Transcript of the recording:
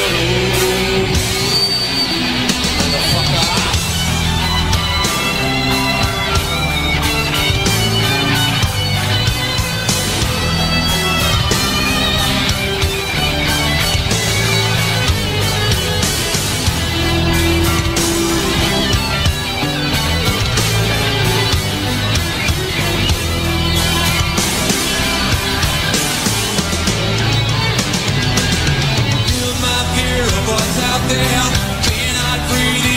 Just Cannot